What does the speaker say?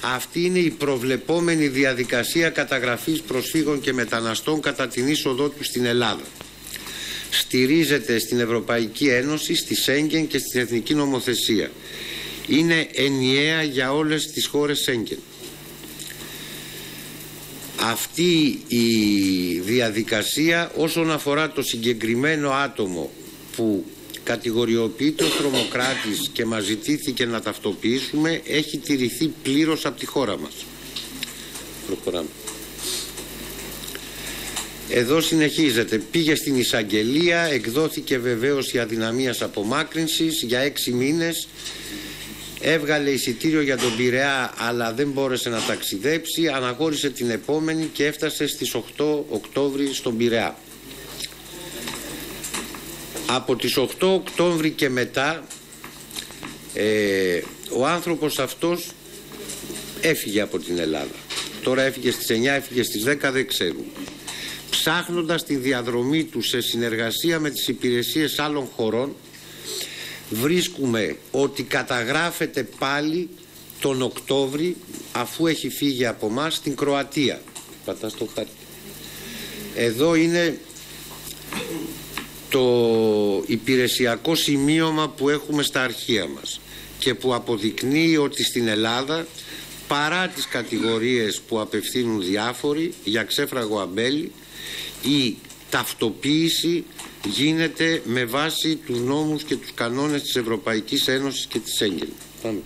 Αυτή είναι η προβλεπόμενη διαδικασία καταγραφής προσφύγων και μεταναστών κατά την είσοδό τους στην Ελλάδα. Στηρίζεται στην Ευρωπαϊκή Ένωση, στη Σέγγεν και στην Εθνική Νομοθεσία. Είναι ενιαία για όλες τις χώρες Σέγγεν. Αυτή η διαδικασία όσον αφορά το συγκεκριμένο άτομο που κατηγοριοποιείται ως τρομοκράτης και μας ζητήθηκε να ταυτοποιήσουμε έχει τηρηθεί πλήρως από τη χώρα μας. Προχωράμε. Εδώ συνεχίζεται. Πήγε στην εισαγγελία, εκδόθηκε βεβαίως η αδυναμίας απομάκρυνσης για έξι μήνες. Έβγαλε εισιτήριο για τον Πειραιά αλλά δεν μπόρεσε να ταξιδέψει. Αναγόρισε την επόμενη και έφτασε στις 8 Οκτώβρη στον Πειραιά. Από τις 8 Οκτώβρη και μετά ε, ο άνθρωπος αυτός έφυγε από την Ελλάδα. Τώρα έφυγε στις 9, έφυγε στις 10, δεν ξέρουμε. Ψάχνοντας τη διαδρομή του σε συνεργασία με τις υπηρεσίες άλλων χωρών βρίσκουμε ότι καταγράφεται πάλι τον Οκτώβρη αφού έχει φύγει από μας στην Κροατία. Πατάς το χάρτη. Εδώ είναι το υπηρεσιακό σημείωμα που έχουμε στα αρχεία μας και που αποδεικνύει ότι στην Ελλάδα παρά τις κατηγορίες που απευθύνουν διάφοροι για ξέφραγο αμπέλι η ταυτοποίηση γίνεται με βάση τους νόμους και τους κανόνες της Ευρωπαϊκής Ένωσης και της Έγγελ. Πάμε